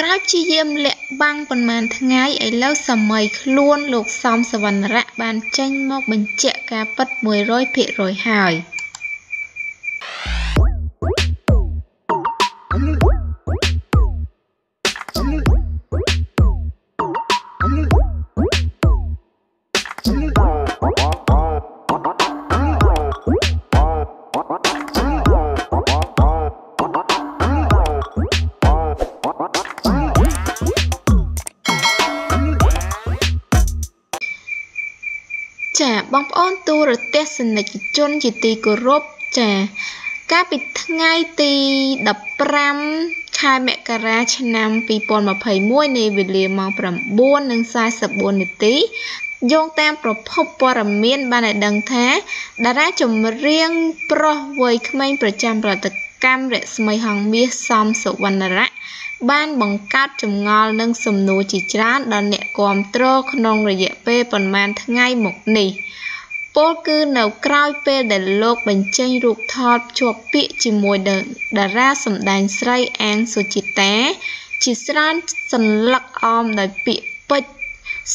ក្រោយព្យាយាមលាក់បាំងប៉ុន្មានថ្ងៃឥឡូវសម័យខ្លួនលោកសំសុវណ្ណរៈបានចេញមកបញ្ជាក់ការពិត១០០ភាគរយហើយ បងប្អូនទូរទស្សនិកជនជាទីគោរពចាកាលពីថ្ងៃទី15ខែមករាឆ្នាំ2021នៃវេលាម៉ោង9:44នាទីយោងតាមប្រភពព័ត៌មានបានឲ្យដឹងថាតារាចម្រៀងប្រុសវ័យក្មេងប្រចាំប្រតិកម្មរស្មីហង្សមាសសំសុវណ្ណរៈបានបង្កើតចម្ងល់និងសំណួរជាច្រើនដល់អ្នកគាំទ្រក្នុងរយៈពេលប៉ុន្មានថ្ងៃមកនេះ ពលគឺនៅក្រោយពេលដែលលោកបញ្ចេញរូបថតភ្ជាប់ពាក្យជាមួយតារាសម្ដែងស្រីអាងសុជីតា ជាច្រើនសន្លឹកអមដោយពាក្យពេចន៍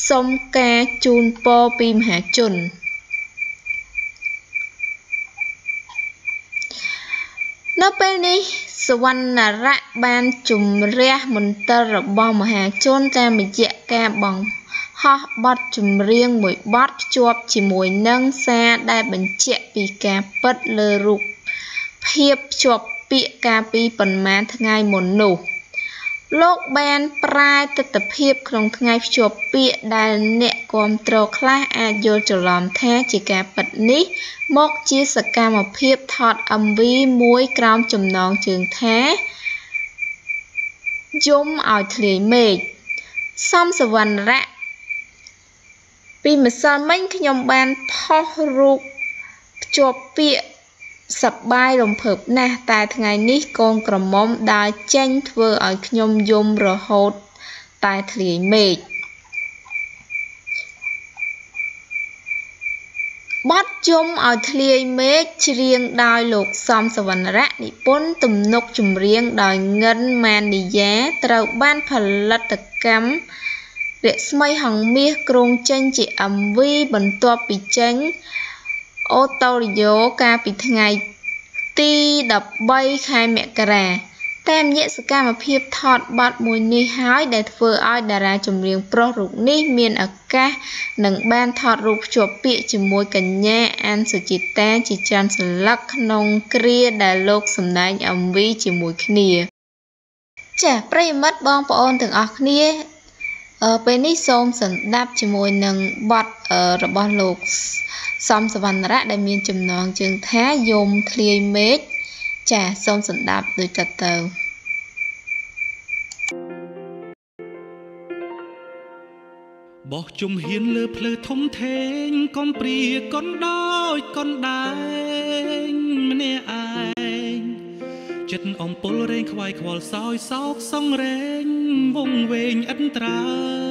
សុំការជូនពរពីមហាជននៅពេលនេះសុវណ្ណរៈបានជំរះមន្ទិលរបស់មហាជនតាមរយៈការបង្ហោះបទចម្រៀងមួយបទភ្ជាប់ជាមួយនឹងសារដែលបញ្ជាក់ពីការពិតលើរូបភាពភ្ជាប់ពាក្យកាលពីប៉ុន្មានថ្ងៃមុននោះ។លោកបានប្រែទិដ្ឋភាពក្នុងថ្ងៃភ្ជាប់ពាក្យដែលអ្នកគាំទ្រខ្លះអាចយល់ច្រឡំថាជាការពិតនេះ មកជាសកម្មភាពថត MV មួយក្រោមចំណងជើងថាយំឲ្យធ្លាយមេឃសំសវណ្ណរៈ ពីម្សិលមិញខ្ញុំបានផុសរូបភ្ជាប់ពាក្យសប្បាយរំភើបណាស់តែថ្ងៃនេះកូនក្រមុំដើរចេញធ្វើឲ្យខ្ញុំយំរហូតតែធ្លាយមេឃបទយំឲ្យធ្លាយមេឃច្រៀងដោយលោកសំសវណ្ណរៈនិពន្ធទំនុកចម្រៀងដោយងិនម៉ានីយ៉ាត្រូវបានផលិតកម្ម រស្មីហង្សមាសគ្រោងចេញជា MV បន្ទាប់ពីចេញអូតូរីយ៉ូកាលពីថ្ងៃទី13ខែមករាតាមរយៈសកម្មភាពថតបទមួយនេះហើយដែលធ្វើឲ្យតារាចម្រៀងប្រុសរូបនេះមានឱកាសនឹងបានថតរូបភ្ជាប់ពាក្យជាមួយកញ្ញាអានសុជីតាជាច្រើនសន្លឹកក្នុងគ្រាដែលលោកសម្ដែង MV ជាមួយគ្នាចាប្រិយមិត្តបងប្អូនទាំងអស់គ្នា ពេលនេះសូមសន្តាប់ជាមួយនឹងបទរបស់លោកសំសវណ្ណរៈដែលមានចំណងជើងថាយមធ្លាយមេឃចាសូមសន្តាប់ដូចតទៅបោះជំហានលើភ្លឺធំធេងកំព្រាកុនដោយកុនដែងម្នាក់ឯងចិត្តអំពុលរែងខ្វាយខ្វល់សោយសោកសងរែងវង វែងអិនត្រើ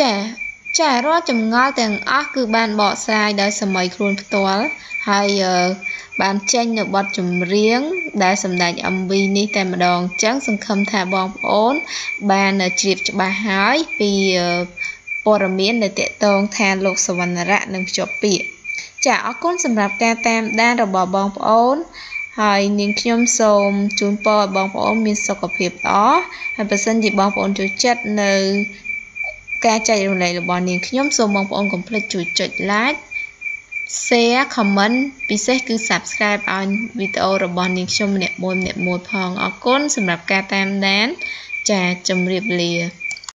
ចាចារាល់ចម្ងល់ទាំងអស់គឺបានបកស្រាយដោយសម័យខ្លួនផ្ទាល់ហើយបានចេញនៅបទចម្រៀង ដែលសម្ដែង MV នេះតែម្ដងអញ្ចឹងសង្ឃឹមថាបងប្អូន បានជ្រាបច្បាស់ហើយពីព័ត៌មានដែលតកតងថាលោកសវណ្ណរៈនឹងភ្ជាប់ពាក្យចាអរគុណសម្រាប់ការតាមដានរបស់បងប្អូនហើយនាងខ្ញុំសូមជូនពរឲ្យបងប្អូនមានសុខភាពល្អហើយបើសិនជាបងប្អូនចូលចិត្តនៅ ការចែករំលែករបស់នាងខ្ញុំសូមបងប្អូនកុំភ្លេចជួយចុច like share comment ពិសេសគឺ subscribe ឲ្យវីដេអូរបស់នាងខ្ញុំម្នាក់មួយម្នាក់មួយផងអរគុណសម្រាប់ការតាមដាន ចាជម្រាបលា